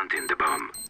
planting the bomb.